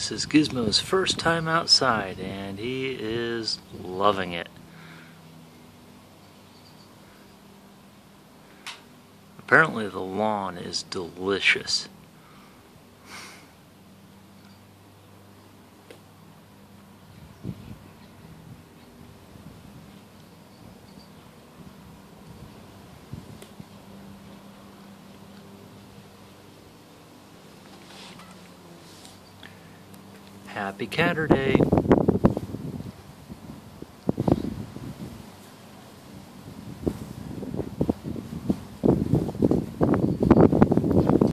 This is Gizmo's first time outside, and he is loving it. Apparently, the lawn is delicious. Happy Catterday!